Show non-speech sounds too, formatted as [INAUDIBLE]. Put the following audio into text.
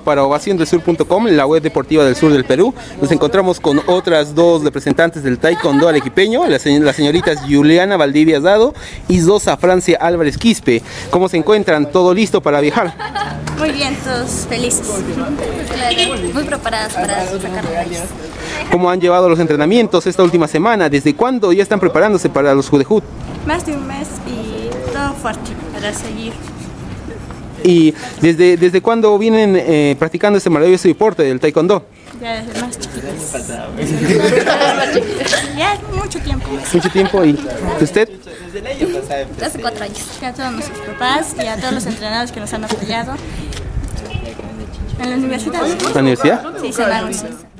Para ovaciondelsur.com, la web deportiva del sur del Perú, nos encontramos con otras dos representantes del Taekwondo arequipeño, las, señoritas Juliana Valdivia Dado y Zosa Francia Álvarez Quispe. ¿Cómo se encuentran? ¿Todo listo para viajar? Muy bien, todos felices. muy preparadas para sacar. ¿Cómo han llevado los entrenamientos esta última semana? ¿Desde cuándo ya están preparándose para los Judejut? Más de un mes y todo fuerte para seguir. ¿Y desde, desde cuándo vienen eh, practicando este maravilloso deporte del taekwondo? Ya desde más [LAUGHS] chiquitas. ya mucho tiempo. Mucho tiempo. ¿Y usted? Hace cuatro años. Ya a todos nuestros papás y a todos los entrenadores que nos han apoyado. ¿En la universidad? ¿La universidad? Sí, se la universidad.